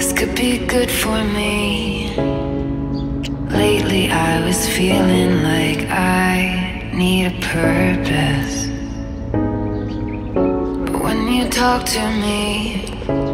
This could be good for me. Lately, I was feeling like I need a purpose. But when you talk to me,